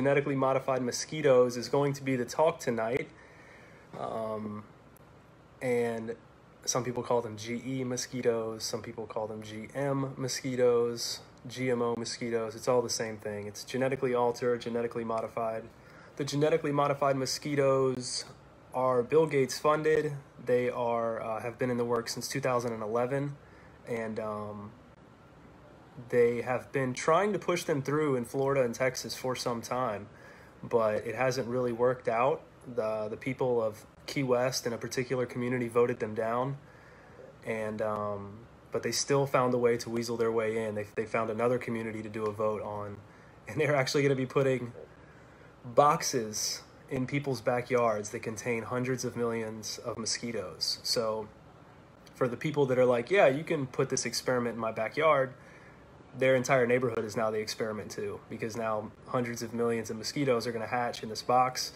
genetically modified mosquitoes is going to be the talk tonight. Um, and some people call them GE mosquitoes, some people call them GM mosquitoes, GMO mosquitoes. It's all the same thing. It's genetically altered, genetically modified. The genetically modified mosquitoes are Bill Gates funded. They are uh, have been in the works since 2011, and um, they have been trying to push them through in Florida and Texas for some time, but it hasn't really worked out. The the people of Key West in a particular community voted them down, and um, but they still found a way to weasel their way in. They they found another community to do a vote on, and they're actually going to be putting boxes in people's backyards that contain hundreds of millions of mosquitoes. So for the people that are like, yeah, you can put this experiment in my backyard, their entire neighborhood is now the experiment too, because now hundreds of millions of mosquitoes are going to hatch in this box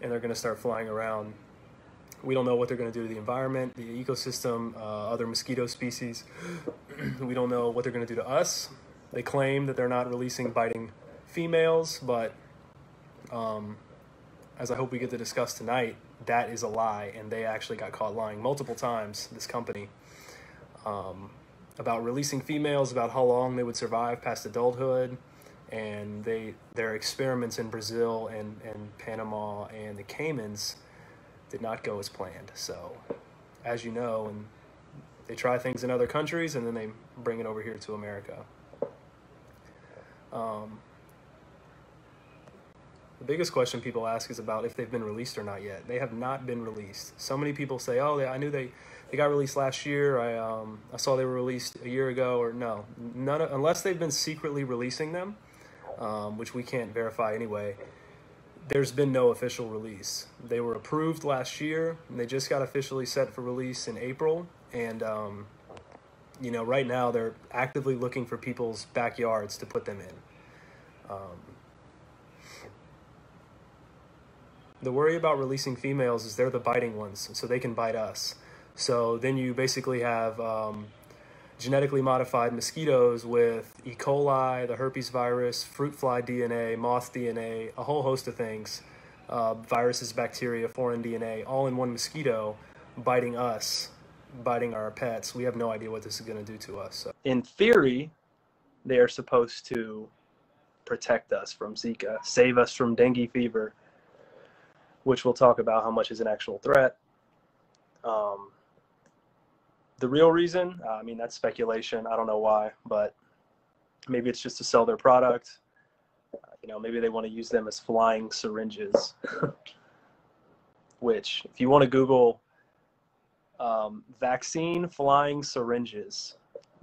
and they're going to start flying around. We don't know what they're going to do to the environment, the ecosystem, uh, other mosquito species. we don't know what they're going to do to us. They claim that they're not releasing biting females, but um, as I hope we get to discuss tonight, that is a lie, and they actually got caught lying multiple times. This company um, about releasing females, about how long they would survive past adulthood, and they their experiments in Brazil and and Panama and the Caymans did not go as planned. So, as you know, and they try things in other countries and then they bring it over here to America. Um, the biggest question people ask is about if they've been released or not yet. They have not been released. So many people say, "Oh, I knew they they got released last year. I um, I saw they were released a year ago." Or no, none of, unless they've been secretly releasing them, um, which we can't verify anyway. There's been no official release. They were approved last year, and they just got officially set for release in April. And um, you know, right now they're actively looking for people's backyards to put them in. Um, the worry about releasing females is they're the biting ones, so they can bite us. So then you basically have um, genetically modified mosquitoes with E. coli, the herpes virus, fruit fly DNA, moth DNA, a whole host of things, uh, viruses, bacteria, foreign DNA, all in one mosquito biting us, biting our pets. We have no idea what this is going to do to us. So. In theory, they are supposed to protect us from Zika, save us from dengue fever, which we'll talk about how much is an actual threat. Um, the real reason, uh, I mean, that's speculation. I don't know why, but maybe it's just to sell their product. Uh, you know, maybe they want to use them as flying syringes. Which, if you want to Google um, vaccine flying syringes,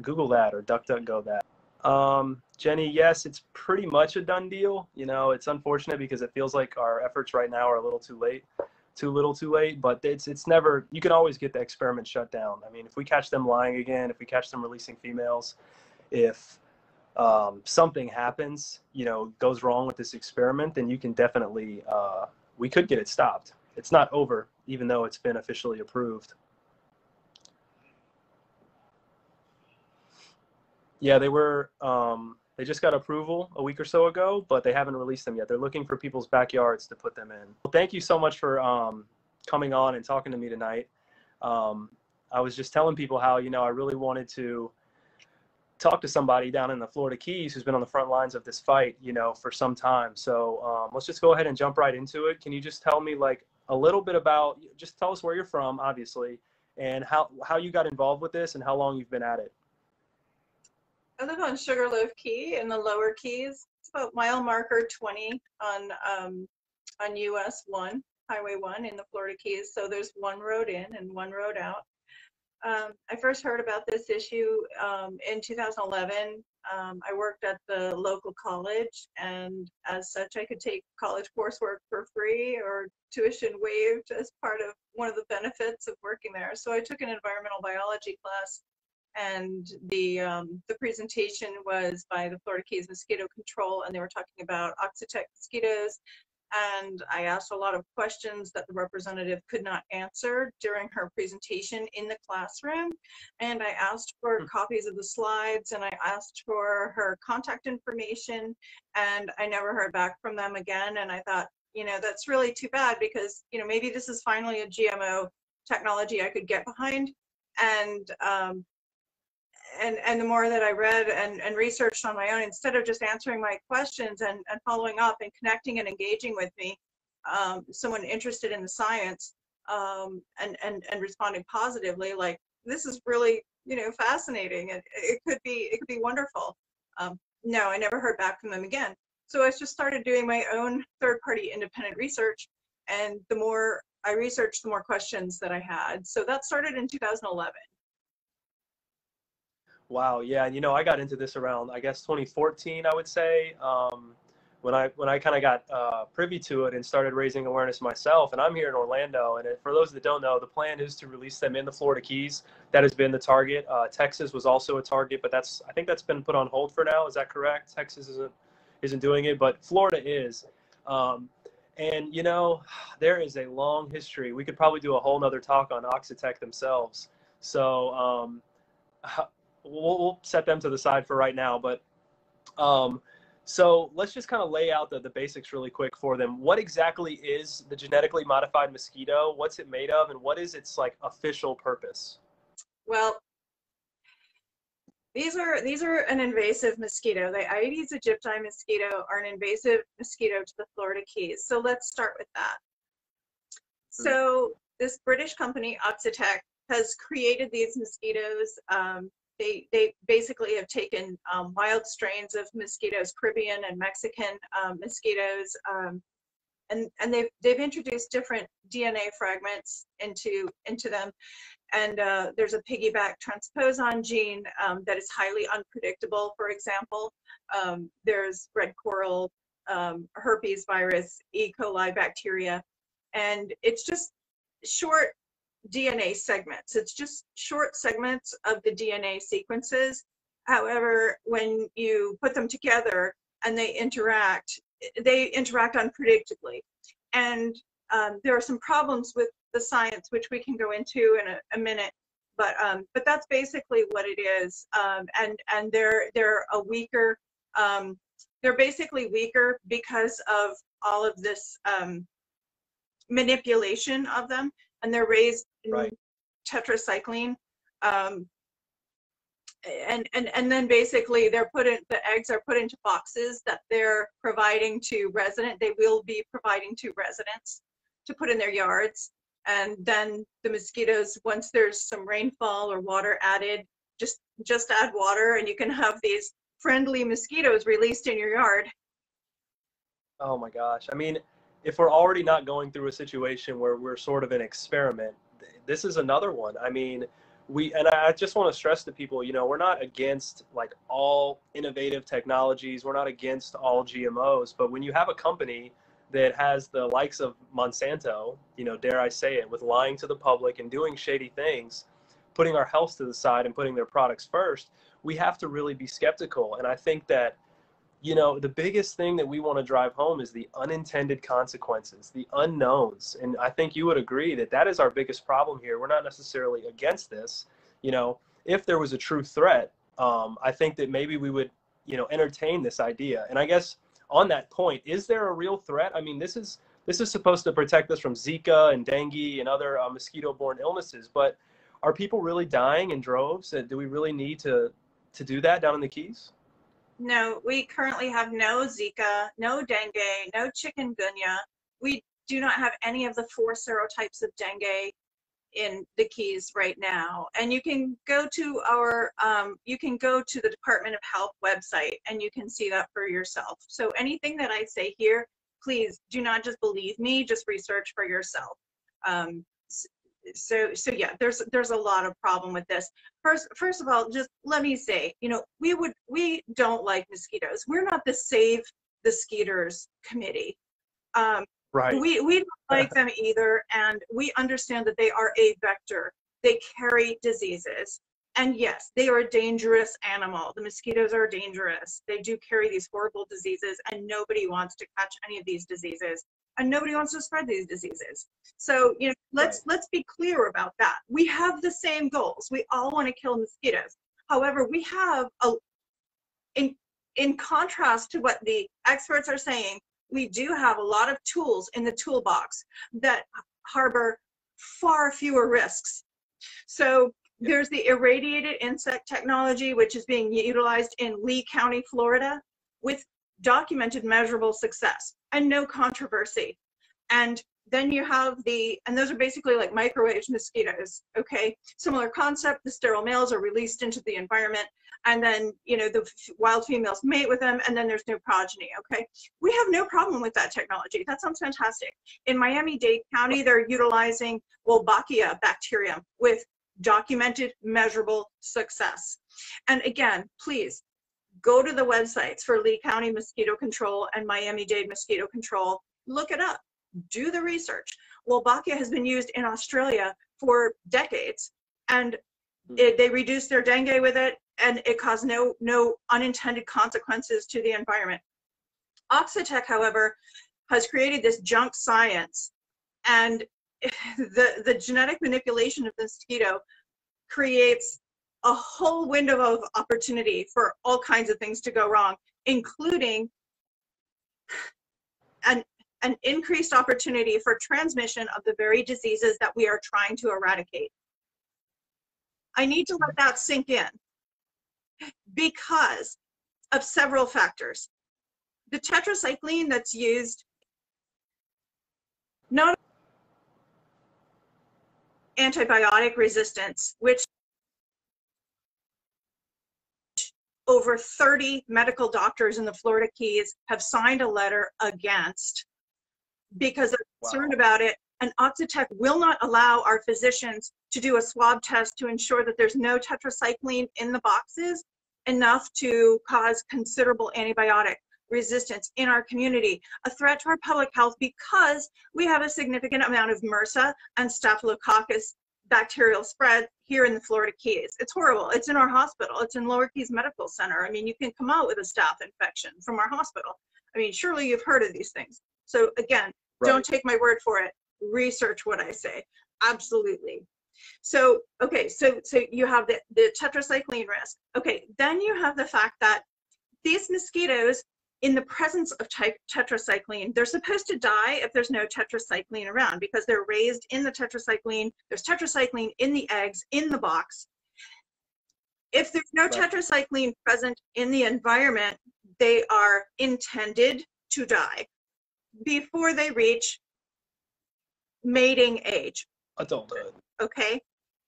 Google that or DuckDuckGo that. Um, Jenny, yes, it's pretty much a done deal. You know, it's unfortunate because it feels like our efforts right now are a little too late, too little, too late. But it's it's never. You can always get the experiment shut down. I mean, if we catch them lying again, if we catch them releasing females, if um, something happens, you know, goes wrong with this experiment, then you can definitely uh, we could get it stopped. It's not over, even though it's been officially approved. Yeah, they were. Um, they just got approval a week or so ago, but they haven't released them yet. They're looking for people's backyards to put them in. Well, thank you so much for um, coming on and talking to me tonight. Um, I was just telling people how you know I really wanted to talk to somebody down in the Florida Keys who's been on the front lines of this fight, you know, for some time. So um, let's just go ahead and jump right into it. Can you just tell me like a little bit about? Just tell us where you're from, obviously, and how how you got involved with this and how long you've been at it. I live on Sugarloaf Key in the lower keys. It's about mile marker 20 on um, on US 1, Highway 1 in the Florida Keys. So there's one road in and one road out. Um, I first heard about this issue um, in 2011. Um, I worked at the local college, and as such, I could take college coursework for free or tuition waived as part of one of the benefits of working there. So I took an environmental biology class and the um, the presentation was by the Florida Keys Mosquito Control, and they were talking about Oxitec mosquitoes and I asked a lot of questions that the representative could not answer during her presentation in the classroom. And I asked for Hmm. copies of the slides and I asked for her contact information and I never heard back from them again. And I thought, you know, that's really too bad because, you know, maybe this is finally a GMO technology I could get behind. And um, and and the more that I read and, and researched on my own, instead of just answering my questions and, and following up and connecting and engaging with me, um, someone interested in the science um, and, and and responding positively, like this is really you know fascinating. It, it could be it could be wonderful. Um, no, I never heard back from them again. So I just started doing my own third party independent research, and the more I researched, the more questions that I had. So that started in 2011. Wow, yeah, and you know, I got into this around, I guess, 2014, I would say, um, when I when I kind of got uh, privy to it and started raising awareness myself. And I'm here in Orlando, and for those that don't know, the plan is to release them in the Florida Keys. That has been the target. Uh, Texas was also a target, but that's I think that's been put on hold for now. Is that correct? Texas isn't isn't doing it, but Florida is. Um, and you know, there is a long history. We could probably do a whole nother talk on Oxitec themselves. So. Um, we'll, we'll set them to the side for right now. But um, so let's just kind of lay out the, the basics really quick for them. What exactly is the genetically modified mosquito? What's it made of, and what is its like official purpose? Well, these are these are an invasive mosquito. The Aedes aegypti mosquito are an invasive mosquito to the Florida Keys. So let's start with that. So this British company, Oxitec, has created these mosquitoes. Um, they they basically have taken um, wild strains of mosquitoes, Caribbean and Mexican um, mosquitoes, um, and and they've they've introduced different DNA fragments into into them. And uh, there's a piggyBac transposon gene um, that is highly unpredictable. For example, um, there's red coral, um, herpes virus, E. coli bacteria, and it's just short DNA segments. It's just short segments of the DNA sequences. However, when you put them together and they interact, they interact unpredictably. And um, there are some problems with the science, which we can go into in a, a minute. But um, but that's basically what it is. Um, and and they're they're a weaker. Um, they're basically weaker because of all of this um, manipulation of them and they're raised in Right. tetracycline. Um, and, and, and then basically they're put in, the eggs are put into boxes that they're providing to resident, they will be providing to residents to put in their yards. And then the mosquitoes, once there's some rainfall or water added, just, just add water and you can have these friendly mosquitoes released in your yard. Oh my gosh. I mean, if we're already not going through a situation where we're sort of an experiment, this is another one. I mean, we and I just want to stress to people, you know, we're not against like all innovative technologies. We're not against all GMOs, but when you have a company that has the likes of Monsanto, you know, dare I say it, with lying to the public and doing shady things, putting our health to the side and putting their products first, we have to really be skeptical. And I think that you know, the biggest thing that we want to drive home is the unintended consequences, the unknowns. And I think you would agree that that is our biggest problem here. We're not necessarily against this. You know, if there was a true threat, um, I think that maybe we would, you know, entertain this idea. And I guess on that point, is there a real threat? I mean, this is this is supposed to protect us from Zika and dengue and other uh, mosquito-borne illnesses, but are people really dying in droves? And do we really need to to do that down in the Keys? No, we currently have no Zika, no dengue, no chikungunya. We do not have any of the four serotypes of dengue in the Keys right now. And you can go to our, um, you can go to the Department of Health website and you can see that for yourself. So anything that I say here, please do not just believe me, just research for yourself. Um, so so yeah there's there's a lot of problem with this. First first of all just let me say you know we would we don't like mosquitoes. We're not the save the skeeters committee. Um, Right. we we don't like them either and we understand that they are a vector. They carry diseases. And yes they are a dangerous animal. The mosquitoes are dangerous. They do carry these horrible diseases and nobody wants to catch any of these diseases and nobody wants to spread these diseases. So, you know, let's let's be clear about that. We have the same goals. We all want to kill mosquitoes. However, we have a in in contrast to what the experts are saying, we do have a lot of tools in the toolbox that harbor far fewer risks. So there's the irradiated insect technology, which is being utilized in Lee County, Florida, with documented measurable success and no controversy. And then you have the, and those are basically like microwave mosquitoes, okay? Similar concept, the sterile males are released into the environment and then, you know, the wild females mate with them and then there's no progeny, okay? We have no problem with that technology. That sounds fantastic. In Miami-Dade County, they're utilizing Wolbachia bacterium with documented measurable success. And again, please go to the websites for Lee County Mosquito Control and Miami-Dade Mosquito Control. Look it up. Do the research. Wolbachia has been used in Australia for decades, and hmm. it, they reduced their dengue with it, and it caused no no unintended consequences to the environment. Oxitec, however, has created this junk science, and the the genetic manipulation of the mosquito creates a whole window of opportunity for all kinds of things to go wrong, including an, an increased opportunity for transmission of the very diseases that we are trying to eradicate. I need to let that sink in because of several factors. The tetracycline that's used not antibiotic resistance, which over 30 medical doctors in the Florida Keys have signed a letter against because they're Wow. concerned about it. And Oxitec will not allow our physicians to do a swab test to ensure that there's no tetracycline in the boxes enough to cause considerable antibiotic resistance in our community, a threat to our public health because we have a significant amount of MRSA and Staphylococcus bacterial spread here in the Florida Keys. It's horrible. It's in our hospital. It's in Lower Keys Medical Center. I mean, you can come out with a staph infection from our hospital. I mean, surely you've heard of these things. So again, don't take my word for it. Research what I say. Absolutely. So, okay, so so you have the, the tetracycline risk. Okay, then you have the fact that these mosquitoes in the presence of tetracycline, they're supposed to die if there's no tetracycline around because they're raised in the tetracycline. There's tetracycline in the eggs, in the box. If there's no tetracycline present in the environment, they are intended to die before they reach mating age. Adulthood. Okay,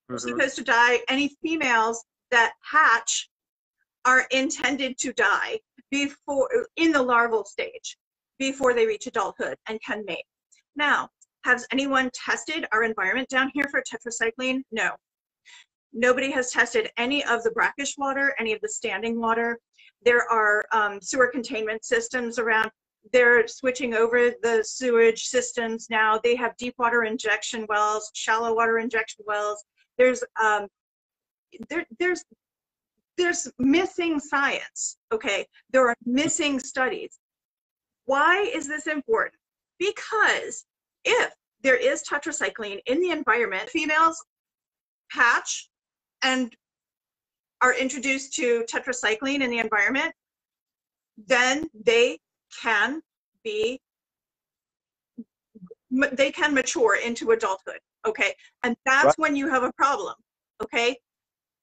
Mhm. supposed to die. Any females that hatch are intended to die before in the larval stage before they reach adulthood and can mate. Now, has anyone tested our environment down here for tetracycline? No. Nobody has tested any of the brackish water, any of the standing water. There are um, sewer containment systems around. They're switching over the sewage systems now. They have deep water injection wells, shallow water injection wells. There's um, there, there's there's missing science. Okay, there are missing studies. Why is this important? Because if there is tetracycline in the environment, females hatch and are introduced to tetracycline in the environment, then they can be they can mature into adulthood okay and that's Right. when you have a problem okay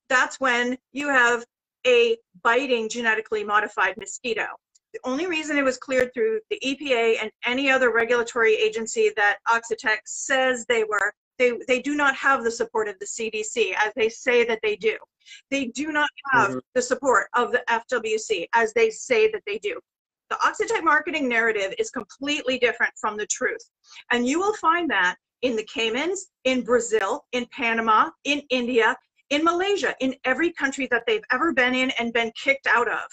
that's when you have a biting genetically modified mosquito the only reason it was cleared through the EPA and any other regulatory agency that Oxitec says they were, they, they do not have the support of the CDC as they say that they do. They do not have Mhm. the support of the FWC as they say that they do. The Oxitec marketing narrative is completely different from the truth. And you will find that in the Caymans, in Brazil, in Panama, in India, in Malaysia, in every country that they've ever been in and been kicked out of.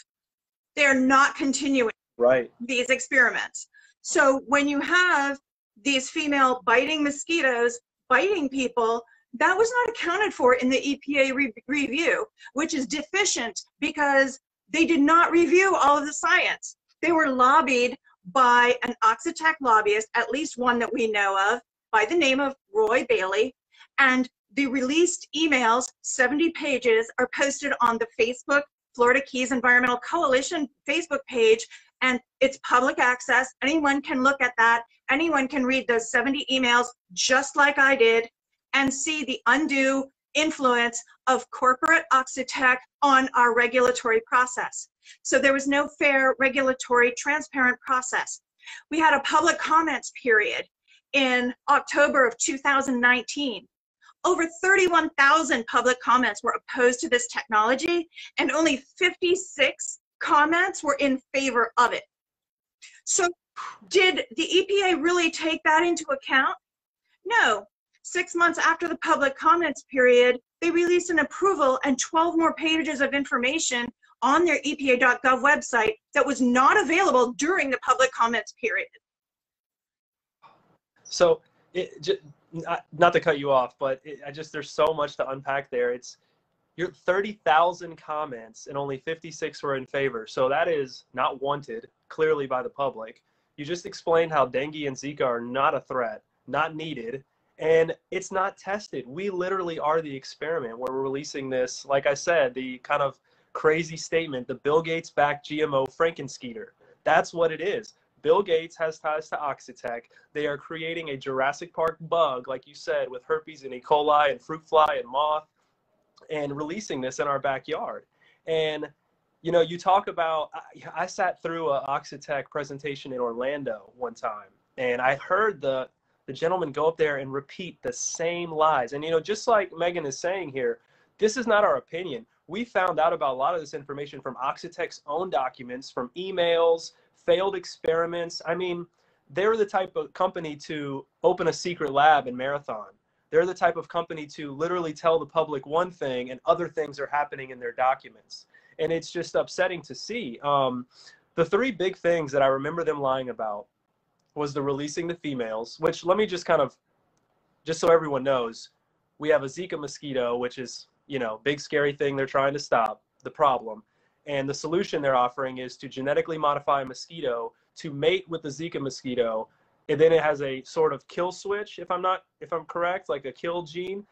They're not continuing Right. these experiments. So when you have these female biting mosquitoes biting people, that was not accounted for in the EPA re- review, which is deficient because they did not review all of the science. They were lobbied by an Oxitec lobbyist, at least one that we know of, by the name of Roy Bailey. And the released emails, 70 pages, are posted on the Facebook Florida Keys Environmental Coalition Facebook page, and it's public access. Anyone can look at that. Anyone can read those 70 emails just like I did and see the undue influence of corporate Oxitec on our regulatory process. So there was no fair regulatory transparent process. We had a public comments period in October of 2019. Over 31,000 public comments were opposed to this technology and only 56 comments were in favor of it. So did the EPA really take that into account? No. Six months after the public comments period, they released an approval and 12 more pages of information on their EPA.gov website that was not available during the public comments period. So, it, not, to cut you off, but it, I just there's so much to unpack there. It's you're 30,000 comments and only 56 were in favor. So that is not wanted clearly by the public. You just explained how dengue and Zika are not a threat, not needed, and it's not tested. We literally are the experiment where we're releasing this, like I said, the kind of crazy statement, the Bill Gates backed GMO Frankenskeeter. That's what it is. Bill Gates has ties to Oxitec. They are creating a Jurassic Park bug, like you said, with herpes and E. coli and fruit fly and moth, and releasing this in our backyard. And you know, you talk about. I, I sat through a Oxitec presentation in Orlando one time, and I heard the the gentleman go up there and repeat the same lies. And you know, just like Meagan is saying here, this is not our opinion. We found out about a lot of this information from Oxitec's own documents, from emails, failed experiments. I mean, they're the type of company to open a secret lab in Marathon. They're the type of company to literally tell the public one thing and other things are happening in their documents. And it's just upsetting to see. Um, the three big things that I remember them lying about was the releasing the females, which let me just kind of, just so everyone knows, we have a Zika mosquito, which is, you know, big scary thing they're trying to stop, the problem. And the solution they're offering is to genetically modify a mosquito to mate with the Zika mosquito. And then it has a sort of kill switch, if I'm not, if I'm correct, like a kill gene.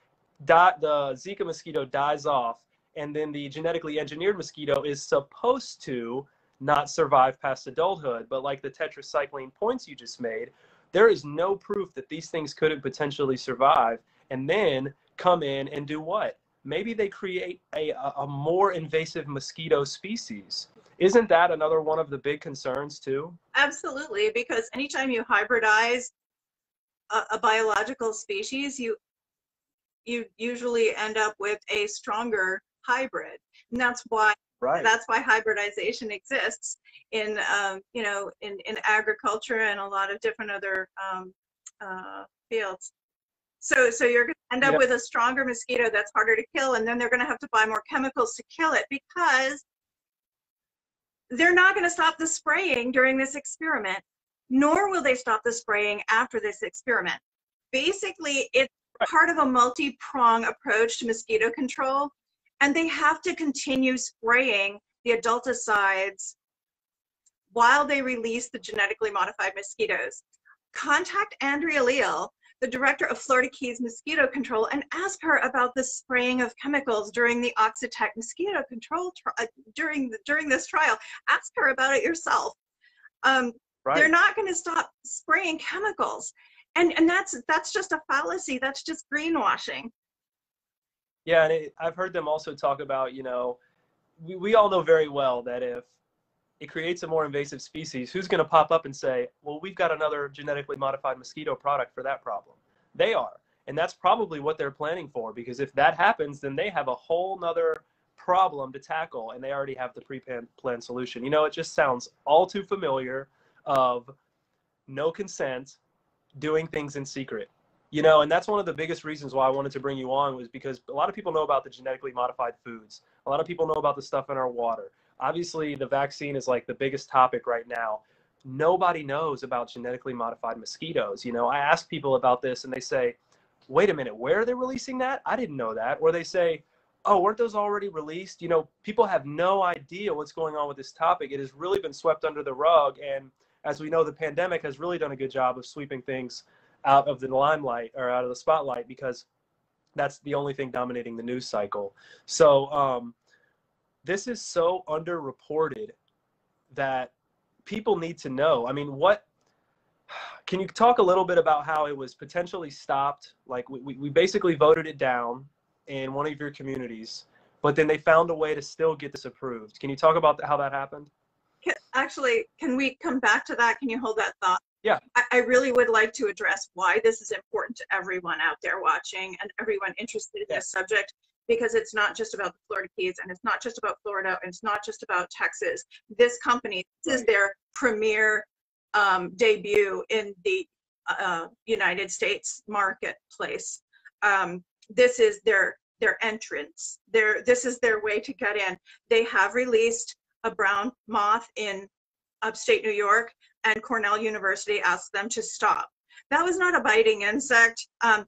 Dot, the Zika mosquito dies off, and then the genetically engineered mosquito is supposed to not survive past adulthood. But like the tetracycline points you just made, there is no proof that these things couldn't potentially survive and then come in and do what? Maybe they create a, a more invasive mosquito species. Isn't that another one of the big concerns too? Absolutely, because anytime you hybridize a, a biological species, you you usually end up with a stronger hybrid, and that's why Right. That's why hybridization exists in, um, you know, in, in agriculture and a lot of different other um, uh, fields. So, so you're going to end up with a stronger mosquito that's harder to kill, and then they're going to have to buy more chemicals to kill it because they're not going to stop the spraying during this experiment, nor will they stop the spraying after this experiment. Basically, it's Right. part of a multi-prong approach to mosquito control and they have to continue spraying the adulticides while they release the genetically modified mosquitoes. Contact Andrea Leal, the director of Florida Keys Mosquito Control, and ask her about the spraying of chemicals during the Oxitec mosquito control tri- uh, during the, during this trial. Ask her about it yourself. Um, Right. They're not going to stop spraying chemicals, and and that's that's just a fallacy. That's just greenwashing. Yeah, and it, I've heard them also talk about, you know, we, we all know very well that if it creates a more invasive species, who's going to pop up and say, well, we've got another genetically modified mosquito product for that problem? They are. And that's probably what they're planning for, because if that happens, then they have a whole nother problem to tackle, and they already have the pre-planned solution. You know, it just sounds all too familiar of no consent, doing things in secret you know and that's one of the biggest reasons why i wanted to bring you on was because a lot of people know about the genetically modified foods a lot of people know about the stuff in our water obviously the vaccine is like the biggest topic right now. Nobody knows about genetically modified mosquitoes you know? I ask people about this and they say wait a minute where are they releasing that? I didn't know that. Or they say oh weren't those already released? You know people have no idea what's going on with this topic. It has really been swept under the rug and as we know, the pandemic has really done a good job of sweeping things out of the limelight or out of the spotlight because that's the only thing dominating the news cycle. So um, this is so underreported that people need to know. I mean, what can you talk a little bit about how it was potentially stopped? Like we, we basically voted it down in one of your communities, but then they found a way to still get this approved. Can you talk about how that happened? Actually, can we come back to that? Can you hold that thought? Yeah. I, I really would like to address why this is important to everyone out there watching and everyone interested in Yeah. this subject because it's not just about the Florida Keys and it's not just about Florida and it's not just about Texas. This company, this is their premier um, debut in the uh, United States marketplace. Um, this is their their entrance. Their this is their way to get in. They have released a brown moth in upstate New York, and Cornell University asked them to stop. That was not a biting insect. Um,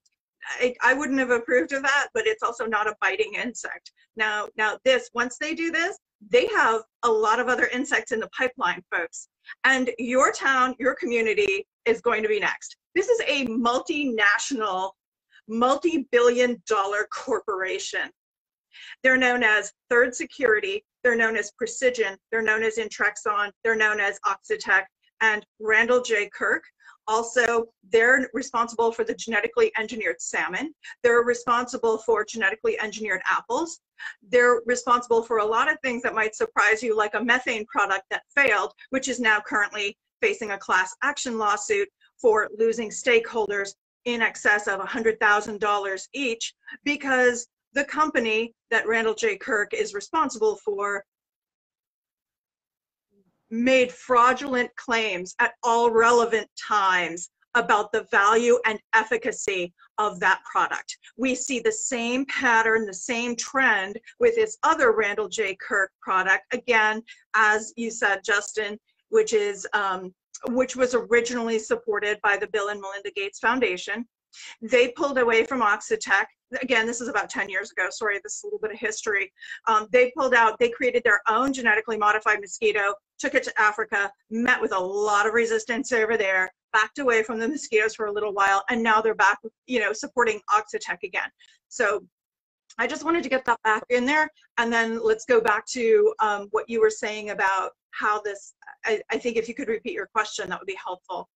I, I wouldn't have approved of that, but it's also not a biting insect. Now, now this, once they do this, they have a lot of other insects in the pipeline, folks. And your town, your community is going to be next. This is a multinational, multi-billion dollar corporation. They're known as Third Security, they're known as Precision, they're known as Intrexon, they're known as Oxitec, and Randall J. Kirk. Also, they're responsible for the genetically engineered salmon. They're responsible for genetically engineered apples. They're responsible for a lot of things that might surprise you, like a methane product that failed, which is now currently facing a class action lawsuit for losing stakeholders in excess of $100,000 each because the company that Randall J. Kirk is responsible for made fraudulent claims at all relevant times about the value and efficacy of that product. We see the same pattern, the same trend with this other Randall J. Kirk product, again, as you said, Justin, which is um, which was originally supported by the Bill and Melinda Gates Foundation. They pulled away from Oxitec. Again, this is about 10 years ago. Sorry, this is a little bit of history. Um, they pulled out, they created their own genetically modified mosquito, took it to Africa, met with a lot of resistance over there, backed away from the mosquitoes for a little while, and now they're back, you know, supporting Oxitec again. So I just wanted to get that back in there. And then let's go back to um, what you were saying about how this, I, I think if you could repeat your question, that would be helpful.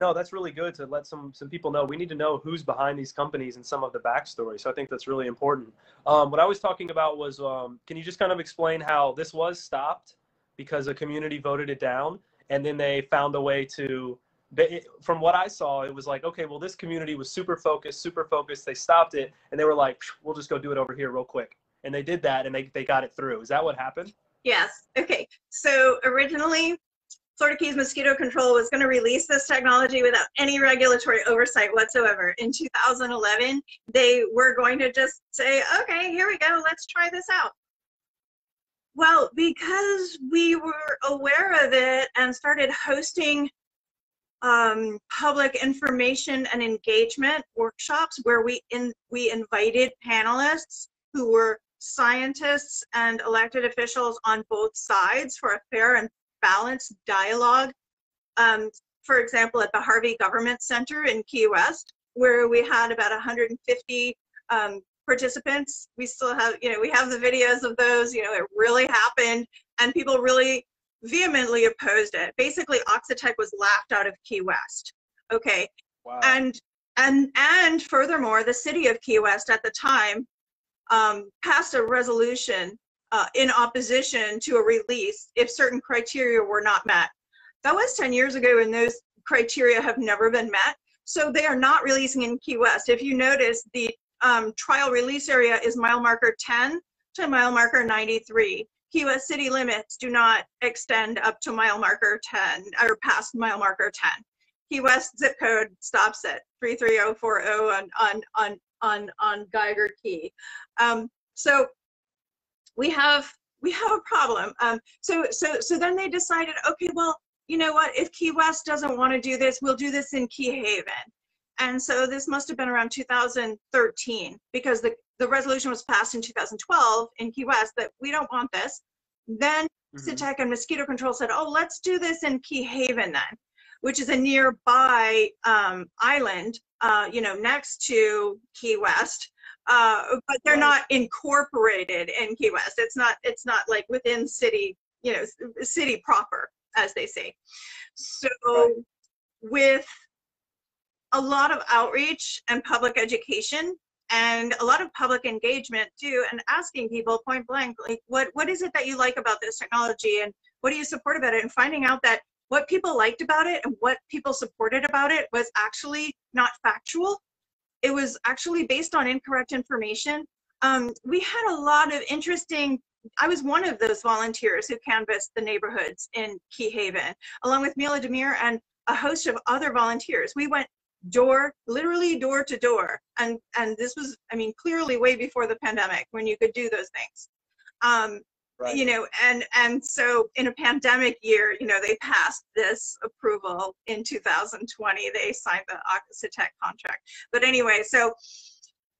No, that's really good to let some some people know. We need to know who's behind these companies and some of the backstory. So I think that's really important. Um, what I was talking about was, um, can you just kind of explain how this was stopped because a community voted it down, and then they found a way to. They, from what I saw, it was like, okay, well, this community was super focused, super focused. They stopped it, and they were like, we'll just go do it over here real quick, and they did that, and they they got it through. Is that what happened? Yes. Okay. So originally, Florida Keys Mosquito Control was going to release this technology without any regulatory oversight whatsoever. In 2011, they were going to just say, okay, here we go, let's try this out. Well, because we were aware of it and started hosting um, public information and engagement workshops where we in, we invited panelists who were scientists and elected officials on both sides for a fair and balanced dialogue. Um, for example, at the Harvey Government Center in Key West, where we had about 150 um, participants. We still have, you know, we have the videos of those, you know, it really happened and people really vehemently opposed it. Basically, Oxitec was laughed out of Key West. Okay, Wow. and and and furthermore, the city of Key West at the time um, passed a resolution uh, in opposition to a release if certain criteria were not met. That was 10 years ago, and those criteria have never been met. So they are not releasing in Key West. If you notice, the um, trial release area is mile marker 10 to mile marker 93. Key West city limits do not extend up to mile marker 10 or past mile marker 10. Key West zip code stops at 33040 on on on on on Geiger Key. Um, so we have we have a problem. Um, so so so then they decided, okay, well, you know what? If Key West doesn't want to do this, we'll do this in Key Haven. And so this must have been around 2013 because the the resolution was passed in 2012 in Key West that we don't want this. Then Oxitec and mosquito control said, oh, let's do this in Key Haven then, which is a nearby um, island, uh, you know, next to Key West. Uh, but they're not incorporated in Key West. It's not. It's not like within city, you know, city proper, as they say. So, Right. with a lot of outreach and public education and a lot of public engagement too and asking people point blank like what what is it that you like about this technology and what do you support about it and finding out that what people liked about it and what people supported about it was actually not factual. It was actually based on incorrect information. Um, we had a lot of interesting i was one of those volunteers who canvassed the neighborhoods in key haven along with Mila de Mier and a host of other volunteers. We went door literally door to door and and this was i mean clearly way before the pandemic when you could do those things. Um Right. you know and and so in a pandemic year you know they passed this approval in 2020 they signed the oxitec contract. But anyway so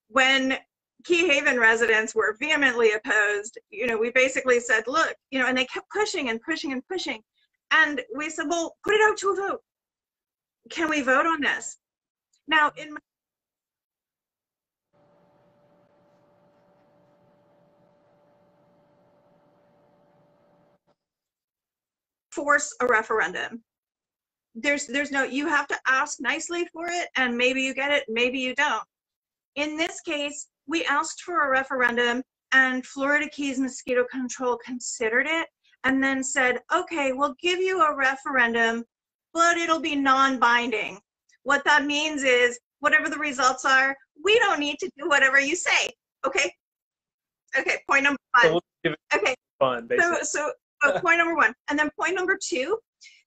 when key haven residents were vehemently opposed you know we basically said look you know and they kept pushing and pushing and pushing. And we said well put it out to a vote. Can we vote on this? Now in my force a referendum. There's there's no you have to ask nicely for it and maybe you get it maybe you don't. In this case we asked for a referendum and florida keys mosquito control considered it and then said okay we'll give you a referendum but it'll be non-binding. What that means is whatever the results are we don't need to do whatever you say okay? Okay point number So one. we'll give it okay. fun, basically. so, so point number one. And then point number two,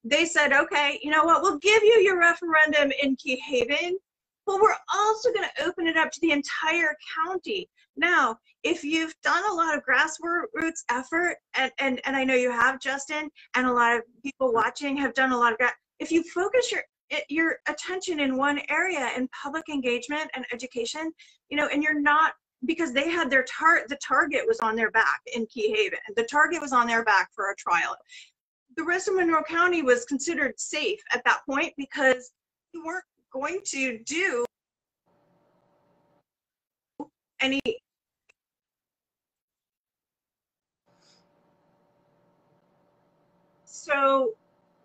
they said, okay, you know what, we'll give you your referendum in Key Haven, but we're also going to open it up to the entire county. Now, if you've done a lot of grassroots effort, and, and, and I know you have, Justin, and a lot of people watching have done a lot of gra- if you focus your your attention in one area in public engagement and education, you know, and you're not because they had their tar the target was on their back in Key Haven. The target was on their back for a trial. The rest of Monroe County was considered safe at that point because we weren't going to do any so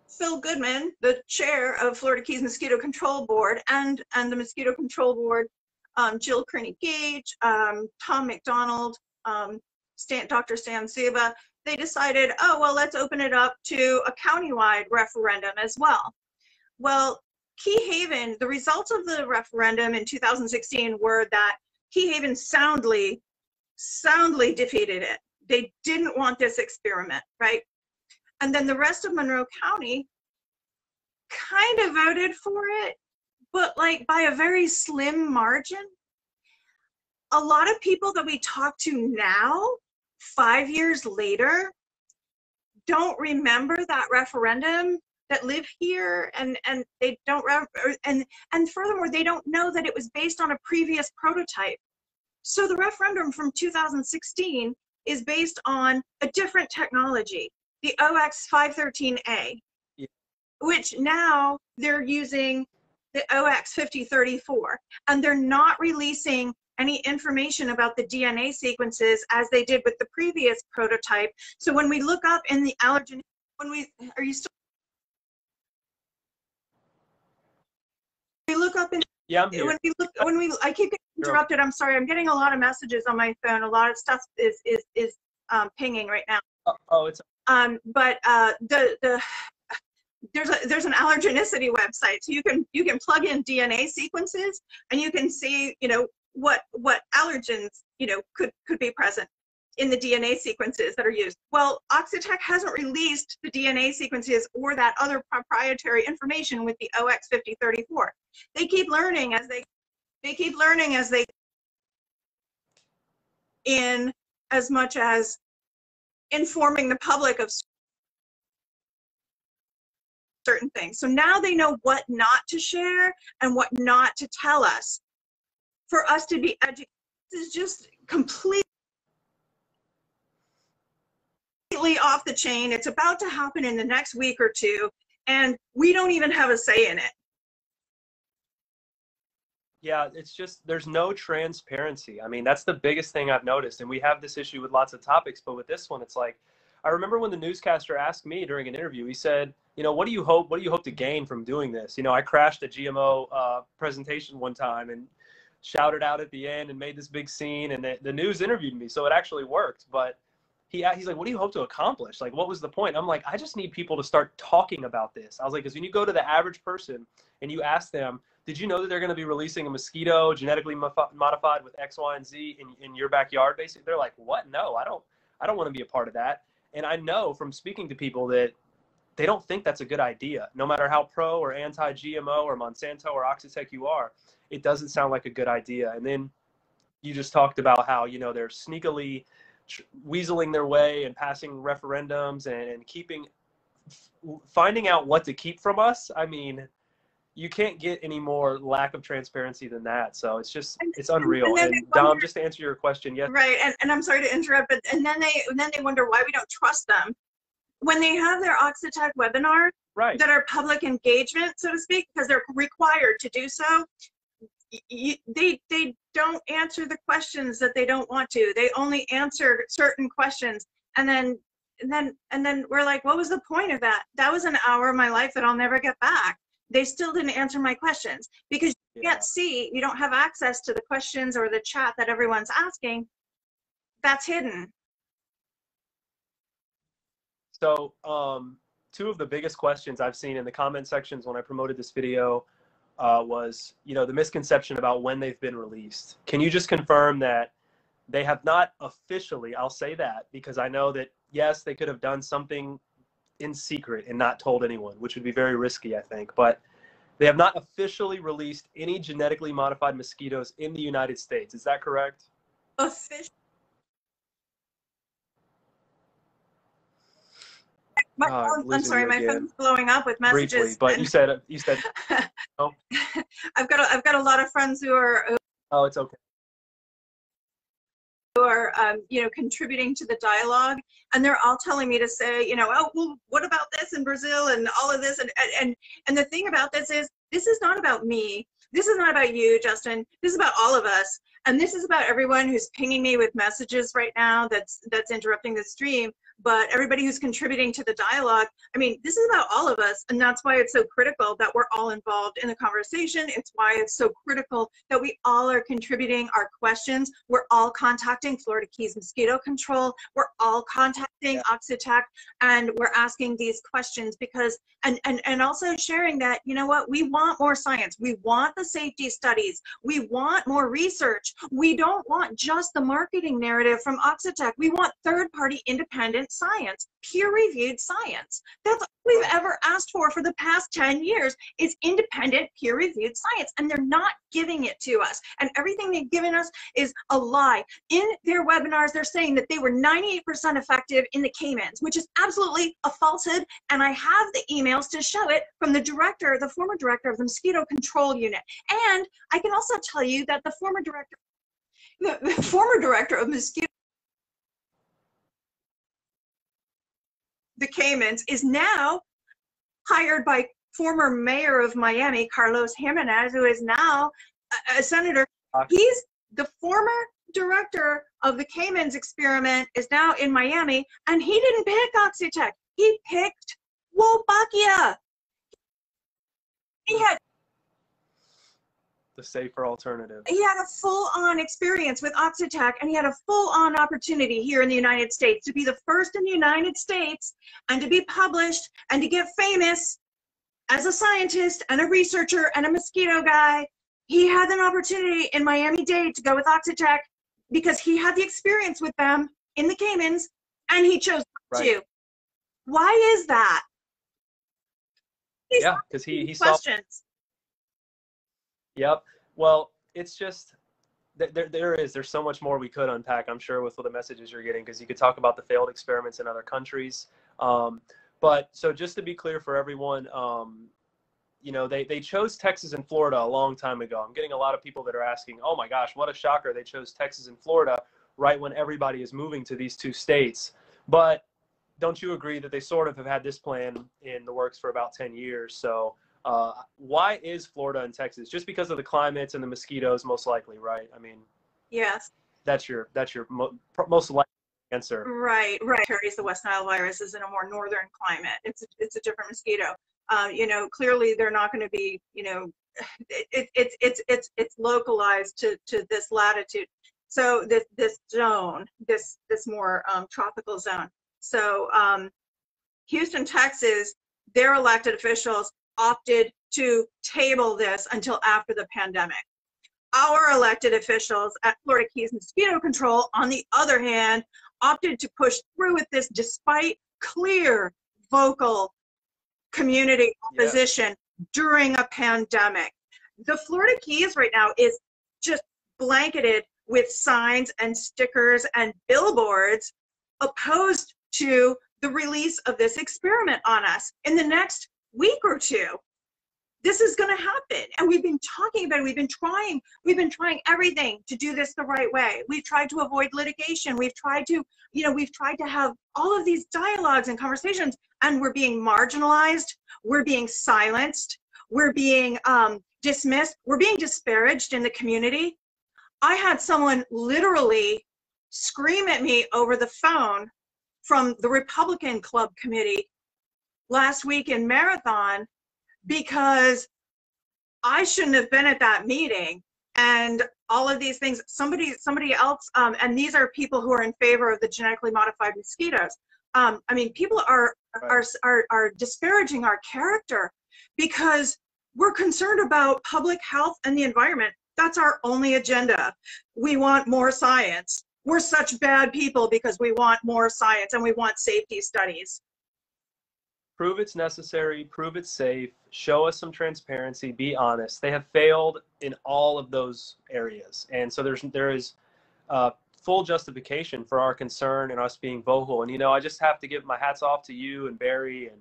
Phil Goodman, the chair of Florida Keys Mosquito Control Board and and the Mosquito Control Board um, Jill Kearney Gage, um, Tom McDonald, um, Stan, Dr. Stan Zuba, they decided, oh, well, let's open it up to a countywide referendum as well. Well, Key Haven, the results of the referendum in 2016 were that Key Haven soundly, soundly defeated it. They didn't want this experiment, right? And then the rest of Monroe County kind of voted for it, but like by a very slim margin. A lot of people that we talk to now, five years later, don't remember that referendum that live here and and they don't re- er, and and furthermore they don't know that it was based on a previous prototype so the referendum from 2016 is based on a different technology the ox 513a Yeah. which now they're using the OX 5034, and they're not releasing any information about the DNA sequences as they did with the previous prototype. So when we look up in the allergen, when we, are you still? We look up in, Yeah, when we look, when we, I keep getting interrupted, I'm sorry, I'm getting a lot of messages on my phone, a lot of stuff is, is, is um, pinging right now. Oh, oh, it's Um, but uh, the the there's a there's an allergenicity website, so you can you can plug in DNA sequences and you can see you know what what allergens you know could could be present in the DNA sequences that are used. Well, Oxitec hasn't released the DNA sequences or that other proprietary information with the OX5034. They keep learning as they they keep learning as they in as much as informing the public of certain things. So now they know what not to share and what not to tell us for us to be educated. This is just completely completely off the chain. It's about to happen in the next week or two, and we don't even have a say in it. Yeah, it's just there's no transparency. I mean, that's the biggest thing I've noticed. And we have this issue with lots of topics, but with this one, it's like I remember when the newscaster asked me during an interview, he said, you know, what do you hope what do you hope to gain from doing this? You know, I crashed a GMO uh, presentation one time and shouted out at the end and made this big scene and the, the news interviewed me, so it actually worked. But he he's like, what do you hope to accomplish? Like, what was the point? I'm like, I just need people to start talking about this. I was like, because when you go to the average person and you ask them, did you know that they're going to be releasing a mosquito genetically modified with X, Y, and Z in, in your backyard? Basically, they're like, what? No, I don't. I don't want to be a part of that. And I know from speaking to people that they don't think that's a good idea. No matter how pro or anti-GMO or Monsanto or Oxitec you are, it doesn't sound like a good idea. And then you just talked about how you know they're sneakily weaseling their way and passing referendums and, and keeping finding out what to keep from us. I mean, you can't get any more lack of transparency than that. So it's just it's unreal. And, and Dom, just to answer your question, yes. Right, and, and I'm sorry to interrupt, but and then they and then they wonder why we don't trust them when they have their Oxitec webinars right. that are public engagement, so to speak, because they're required to do so. You, they they don't answer the questions that they don't want to. They only answer certain questions, and then and then and then we're like, what was the point of that? That was an hour of my life that I'll never get back they still didn't answer my questions because you can't see, you don't have access to the questions or the chat that everyone's asking. That's hidden. So, um, two of the biggest questions I've seen in the comment sections when I promoted this video uh, was, you know, the misconception about when they've been released. Can you just confirm that they have not officially, I'll say that because I know that, yes, they could have done something in secret and not told anyone, which would be very risky, I think. But they have not officially released any genetically modified mosquitoes in the United States. Is that correct? Official. My oh, I'm sorry, my phone's blowing up with messages. Briefly, but you said you said. Oh. I've got a, I've got a lot of friends who are. Who, oh, it's okay are um, you know contributing to the dialogue and they're all telling me to say you know oh well what about this in brazil and all of this? And and and the thing about this is this is not about me. This is not about you justin. This is about all of us. And this is about everyone who's pinging me with messages right now that's that's interrupting the stream but everybody who's contributing to the dialogue. I mean, this is about all of us, and that's why it's so critical that we're all involved in the conversation. It's why it's so critical that we all are contributing our questions. We're all contacting Florida Keys Mosquito Control. We're all contacting Oxitec, and we're asking these questions because, and, and, and also sharing that, you know what, we want more science. We want the safety studies. We want more research. We don't want just the marketing narrative from Oxitec. We want third-party independent science, peer-reviewed science. That's all we've ever asked for for the past 10 years is independent peer-reviewed science, and they're not giving it to us. And everything they've given us is a lie. In their webinars, they're saying that they were 98% effective in the Caymans, which is absolutely a falsehood. And I have the emails to show it from the director, the former director of the mosquito control unit. And I can also tell you that the former director the, the former director of mosquito the Caymans, is now hired by former mayor of Miami, Carlos Gimenez, who is now a, a senator. He's the former director of the Caymans experiment, is now in Miami, and he didn't pick Oxitec. He picked Wolbachia. He had the safer alternative. He had a full-on experience with Oxitec, and he had a full-on opportunity here in the United States to be the first in the United States and to be published and to get famous as a scientist and a researcher and a mosquito guy. He had an opportunity in Miami-Dade to go with Oxitec because he had the experience with them in the Caymans, and he chose right. to. Why is that? He's yeah, because he he questions. saw Yep. Well, it's just there, there is there's so much more we could unpack i'm sure with all the messages you're getting because you could talk about the failed experiments in other countries um, but so just to be clear for everyone um, you know they, they chose texas and florida a long time ago i'm getting a lot of people that are asking oh my gosh what a shocker they chose texas and florida right when everybody is moving to these two states but don't you agree that they sort of have had this plan in the works for about 10 years? So uh, why is Florida and Texas? Just because of the climates and the mosquitoes, most likely, right? I mean, yes. That's your that's your mo- most likely answer. Right, right. Carries the West Nile virus is in a more northern climate. It's a, it's a different mosquito. Um, you know, clearly they're not going to be. You know, it, it, it's it's it's localized to to this latitude. So this this zone, this this more um, tropical zone. So um, Houston, Texas, their elected officials opted to table this until after the pandemic. Our elected officials at Florida Keys Mosquito Control, on the other hand, opted to push through with this despite clear vocal community opposition yeah. during a pandemic. The Florida Keys right now is just blanketed with signs and stickers and billboards opposed to the release of this experiment on us in the next week or two. This is going to happen. And we've been talking about it. We've been trying. We've been trying everything to do this the right way. We've tried to avoid litigation. We've tried to, you know, we've tried to have all of these dialogues and conversations, and we're being marginalized. We're being silenced. We're being um, dismissed. We're being disparaged in the community. I had someone literally scream at me over the phone from the Republican Club Committee last week in Marathon because I shouldn't have been at that meeting and all of these things. Somebody somebody else um, and these are people who are in favor of the genetically modified mosquitoes. Um, i mean people are, are are are disparaging our character because we're concerned about public health and the environment. That's our only agenda. We want more science. We're such bad people because we want more science and we want safety studies. Prove it's necessary, prove it's safe, show us some transparency, be honest. They have failed in all of those areas. And so there's there is uh, full justification for our concern and us being vocal. And you know, I just have to give my hats off to you and Barry and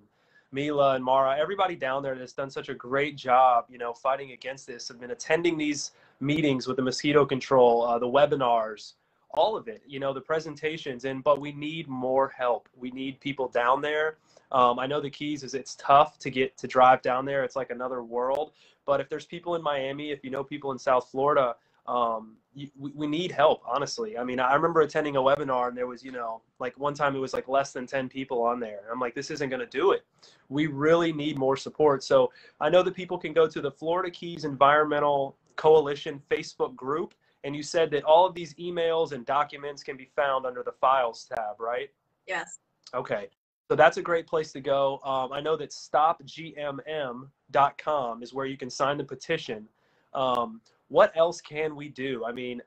Mila and Mara, everybody down there that's done such a great job, you know, fighting against this. Have been attending these meetings with the mosquito control, uh, the webinars, all of it you know the presentations and but we need more help we need people down there um, i know the keys is it's tough to get to drive down there it's like another world but if there's people in miami if you know people in south florida um, you, we, we need help honestly i mean i remember attending a webinar and there was you know like one time it was like less than 10 people on there i'm like this isn't going to do it we really need more support so i know that people can go to the florida keys environmental coalition facebook group and you said that all of these emails and documents can be found under the files tab, right? Yes. Okay. So that's a great place to go. Um, I know that stopgmm.com is where you can sign the petition. Um, what else can we do? I mean,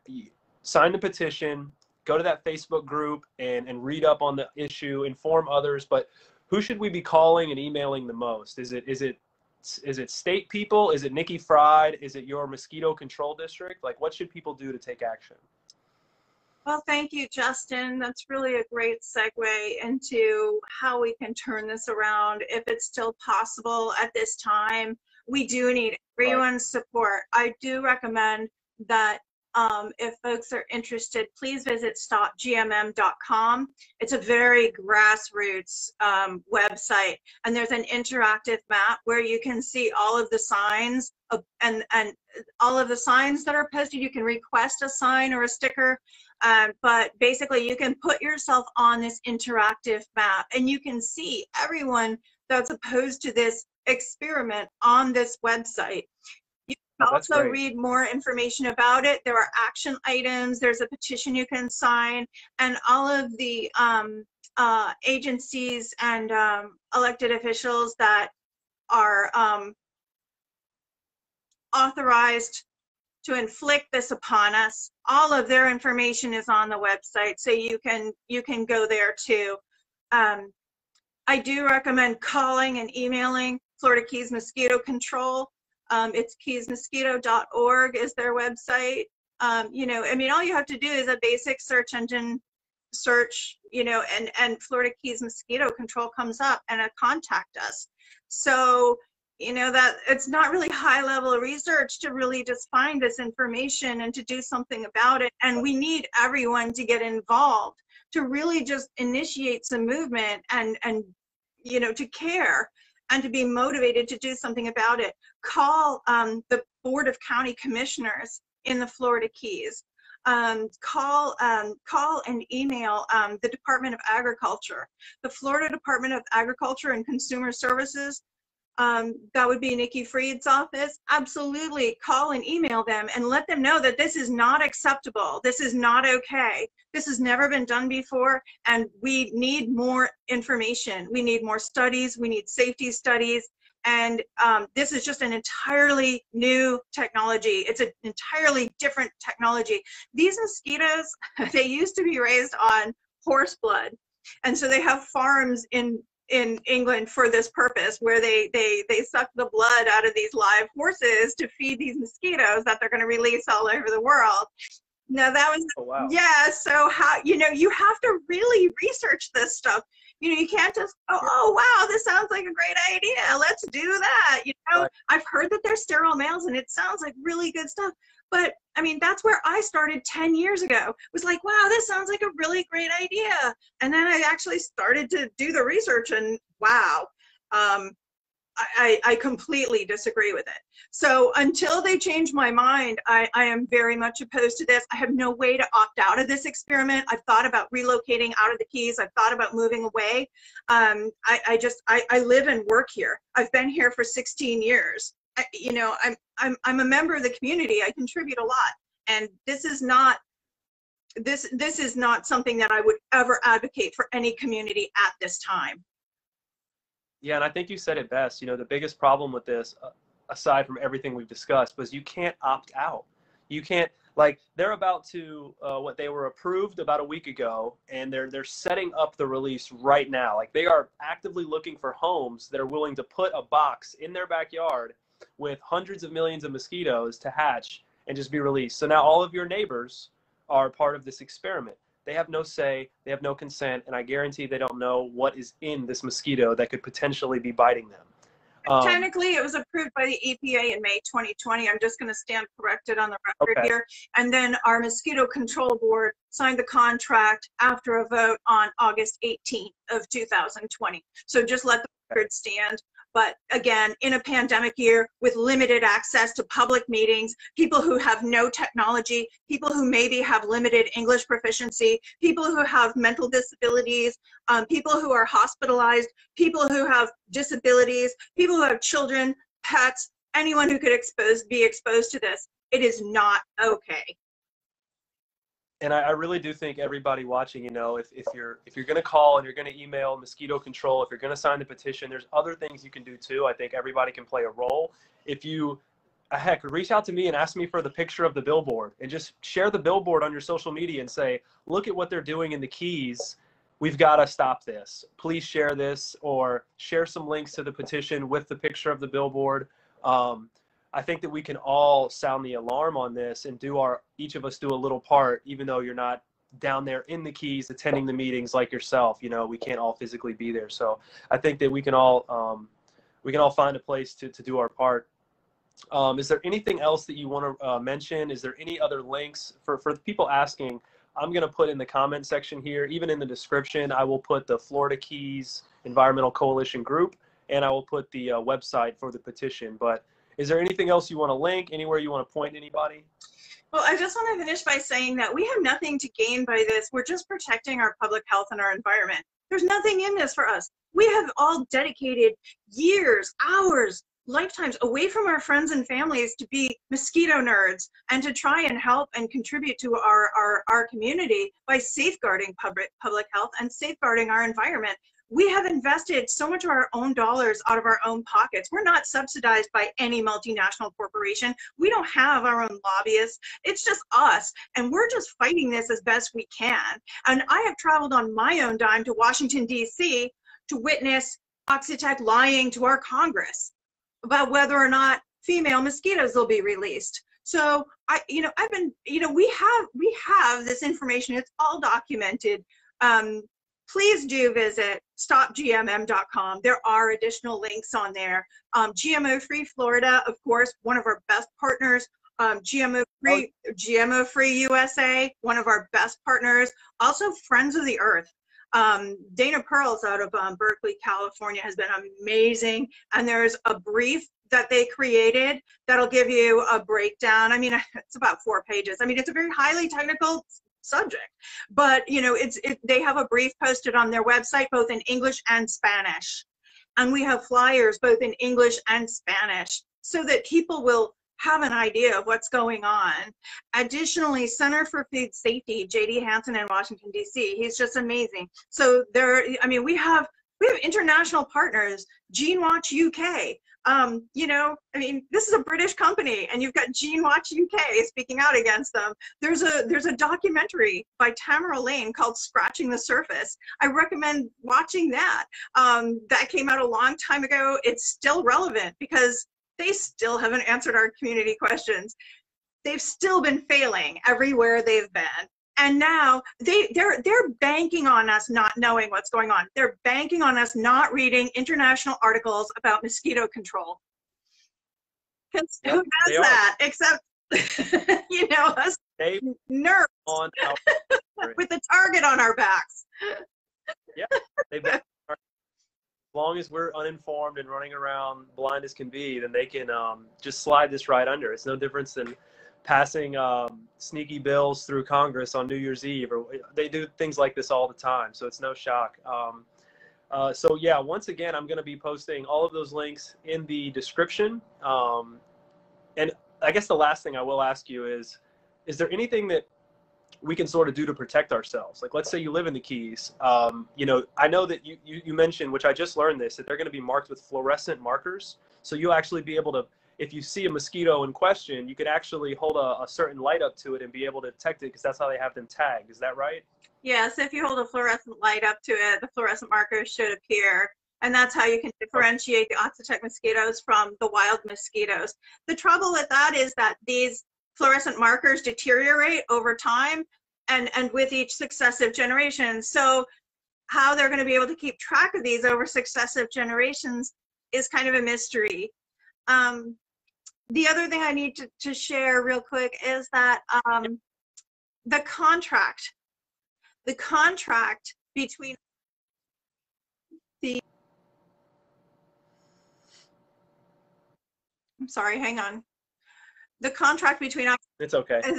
sign the petition, go to that Facebook group and, and read up on the issue, inform others. But who should we be calling and emailing the most? Is it is it is it state people? Is it Nikki Fried? Is it your mosquito control district? Like, what should people do to take action? Well, thank you, Justin. That's really a great segue into how we can turn this around if it's still possible at this time. We do need everyone's support. I do recommend that um, if folks are interested, please visit stopgmm.com. It's a very grassroots um, website, and there's an interactive map where you can see all of the signs of, and and all of the signs that are posted. You can request a sign or a sticker, um, but basically you can put yourself on this interactive map, and you can see everyone that's opposed to this experiment on this website You can oh, also read more information about it. There are action items, there's a petition you can sign, and all of the um, uh, agencies and um, elected officials that are um, authorized to inflict this upon us. All of their information is on the website, so you can you can go there too. Um, I do recommend calling and emailing Florida Keys Mosquito Control um, it's keysmosquito.org is their website. Um, you know, I mean, all you have to do is a basic search engine search, you know, and, and Florida Keys Mosquito Control comes up and a contact us. So, you know, that it's not really high level research to really just find this information and to do something about it. And we need everyone to get involved to really just initiate some movement and and you know to care and to be motivated to do something about it. Call um, the board of county commissioners in the florida keys. Um, call um, call and email um, the department of agriculture. The florida department of agriculture and consumer services um, that would be Nikki Fried's office, absolutely call and email them and let them know that this is not acceptable. This is not okay. This has never been done before, and we need more information. We need more studies. We need safety studies. And um, this is just an entirely new technology. It's an entirely different technology. These mosquitoes, they used to be raised on horse blood. And so they have farms in in England for this purpose, where they they they suck the blood out of these live horses to feed these mosquitoes that they're going to release all over the world. Now that was oh, wow. yeah. So how you know you have to really research this stuff. You know you can't just oh oh wow this sounds like a great idea let's do that. You know right. I've heard that there's sterile males and it sounds like really good stuff. But I mean, that's where I started 10 years ago. It was like, wow, this sounds like a really great idea. And then I actually started to do the research and wow, um, I, I completely disagree with it. So until they change my mind, I, I am very much opposed to this. I have no way to opt out of this experiment. I've thought about relocating out of the Keys. I've thought about moving away. Um, I, I just, I, I live and work here. I've been here for 16 years you know, I'm, I'm, I'm a member of the community. I contribute a lot. And this is not, this, this is not something that I would ever advocate for any community at this time. Yeah, and I think you said it best. You know, the biggest problem with this, uh, aside from everything we've discussed, was you can't opt out. You can't like they're about to uh, what they were approved about a week ago, and they're they're setting up the release right now. Like they are actively looking for homes that are willing to put a box in their backyard with hundreds of millions of mosquitoes to hatch and just be released. So now all of your neighbors are part of this experiment. They have no say, they have no consent, and I guarantee they don't know what is in this mosquito that could potentially be biting them. Um, Technically, it was approved by the EPA in May 2020. I'm just going to stand corrected on the record okay. here. And then our mosquito control board signed the contract after a vote on August 18th of 2020. So just let the record stand. But again, in a pandemic year with limited access to public meetings, people who have no technology, people who maybe have limited English proficiency, people who have mental disabilities, um, people who are hospitalized, people who have disabilities, people who have children, pets, anyone who could expose, be exposed to this. It is not okay and I, I, really do think everybody watching, you know, if, if you're if you're gonna call and you're gonna email mosquito control, if you're gonna sign the petition, there's other things you can do too. I think everybody can play a role. If you heck, reach out to me and ask me for the picture of the billboard and just share the billboard on your social media and say, look at what they're doing in the keys. We've got to stop this. Please share this or share some links to the petition with the picture of the billboard. Um, I think that we can all sound the alarm on this and do our each of us do a little part, even though you're not down there in the keys attending the meetings like yourself. You know, we can't all physically be there. So I think that we can all um, we can all find a place to to do our part. Um, is there anything else that you want to uh, mention? Is there any other links for for people asking? I'm going to put in the comment section here, even in the description, I will put the Florida Keys Environmental Coalition group, and I will put the uh, website for the petition. But is there anything else you want to link? Anywhere you want to point anybody? Well, I just want to finish by saying that we have nothing to gain by this. We're just protecting our public health and our environment. There's nothing in this for us. We have all dedicated years, hours, lifetimes away from our friends and families to be mosquito nerds and to try and help and contribute to our, our, our community by safeguarding public, public health and safeguarding our environment we have invested so much of our own dollars out of our own pockets. We're not subsidized by any multinational corporation. We don't have our own lobbyists. It's just us. And we're just fighting this as best we can. And I have traveled on my own dime to Washington, D.C. to witness Oxitec lying to our Congress about whether or not female mosquitoes will be released. So I, you know, I've been, you know, we have we have this information. It's all documented. Um, please do visit stopgmm.com. There are additional links on there. Um, GMO Free Florida, of course, one of our best partners. um, GMO free, GMO free USA, one of our best partners. Also, Friends of the Earth. Um, Dana Perls out of um, Berkeley, California, has been amazing. And there's a brief that they created that'll give you a breakdown. I mean, it's about four pages. I mean, it's a very highly technical subject, but you know, it's it, they have a brief posted on their website both in English and Spanish, and we have flyers both in English and Spanish so that people will have an idea of what's going on. Additionally, Center for Food Safety, Jaydee Hanson in Washington, D.C., he's just amazing. So there, I mean, we have we have international partners, GeneWatch UK. Um, you know, I mean, this is a British company, and you've got GeneWatch UK speaking out against them. There's a there's a documentary by Tamara Lane called "Scratching the Surface." I recommend watching that. Um, that came out a long time ago. It's still relevant because they still haven't answered our community questions. They've still been failing everywhere they've been. And now they, they're, they're banking on us not knowing what's going on. They're banking on us not reading international articles about mosquito control. Because who does that except, you know, us they nerds on with the target on our backs. yeah, they've long as we're uninformed and running around blind as can be, then they can um, just slide this right under. It's no difference than passing um, sneaky bills through Congress on New Year's Eve, or they do things like this all the time. So it's no shock. Um, uh, so yeah, once again, I'm going to be posting all of those links in the description. Um, and I guess the last thing I will ask you is, is there anything that we can sort of do to protect ourselves. Like, let's say you live in the Keys. Um, you know, I know that you, you, you mentioned, which I just learned this, that they're going to be marked with fluorescent markers. So you'll actually be able to, if you see a mosquito in question, you could actually hold a, a certain light up to it and be able to detect it because that's how they have them tagged. Is that right? Yes. If you hold a fluorescent light up to it, the fluorescent markers should appear. And that's how you can differentiate the Oxitec mosquitoes from the wild mosquitoes. The trouble with that is that these fluorescent markers deteriorate over time and, and with each successive generation. So how they're going to be able to keep track of these over successive generations is kind of a mystery. Um, the other thing I need to, to share real quick is that um, the contract, the contract between the, I'm sorry, hang on. The contract between it's okay. the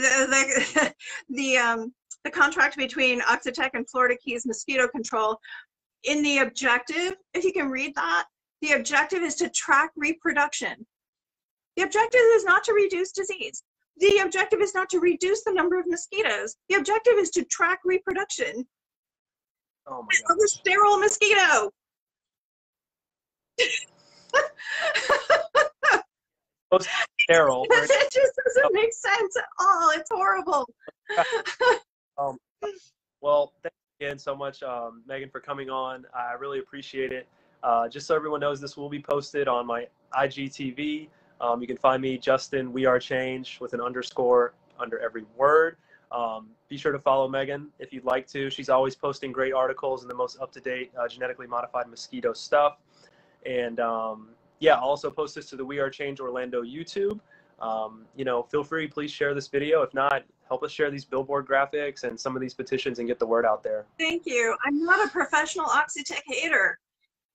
the, the um the contract between Oxitec and Florida Keys mosquito control in the objective if you can read that the objective is to track reproduction the objective is not to reduce disease the objective is not to reduce the number of mosquitoes the objective is to track reproduction oh my God. a sterile mosquito sterile. it just doesn't make sense at all. It's horrible. um, well, thank you again so much, um, Meagan, for coming on. I really appreciate it. Uh, just so everyone knows, this will be posted on my IGTV. Um, you can find me, Justin We Are Change, with an underscore under every word. Um, be sure to follow Meagan if you'd like to. She's always posting great articles and the most up to date uh, genetically modified mosquito stuff. And um, yeah, I'll also post this to the We Are Change Orlando YouTube. Um, you know, feel free, please share this video. If not, help us share these billboard graphics and some of these petitions and get the word out there. Thank you. I'm not a professional Oxitec hater.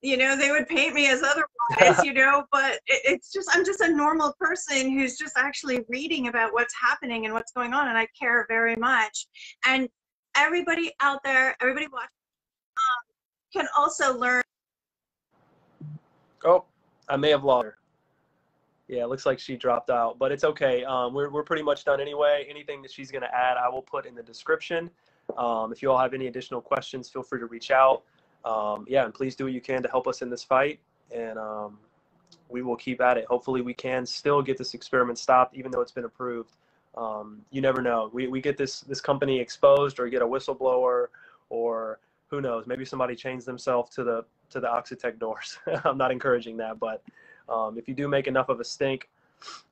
You know, they would paint me as otherwise, you know, but it, it's just, I'm just a normal person who's just actually reading about what's happening and what's going on, and I care very much. And everybody out there, everybody watching, um, can also learn. Oh, I may have lost her. Yeah, it looks like she dropped out, but it's okay. Um, we're, we're pretty much done anyway. Anything that she's going to add, I will put in the description. Um, if you all have any additional questions, feel free to reach out. Um, yeah, and please do what you can to help us in this fight. And um, we will keep at it. Hopefully, we can still get this experiment stopped, even though it's been approved. Um, you never know. We, we get this, this company exposed or get a whistleblower or who knows, maybe somebody chains themselves to the to the Oxitec doors. I'm not encouraging that, but um, if you do make enough of a stink,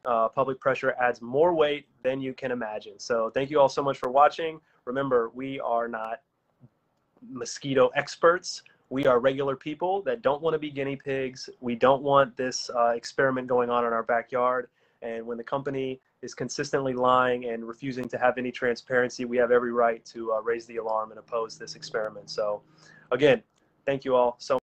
uh, public pressure adds more weight than you can imagine. So thank you all so much for watching. Remember, we are not mosquito experts. We are regular people that don't want to be guinea pigs. We don't want this uh, experiment going on in our backyard. And when the company is consistently lying and refusing to have any transparency, we have every right to uh, raise the alarm and oppose this experiment. So, again, thank you all so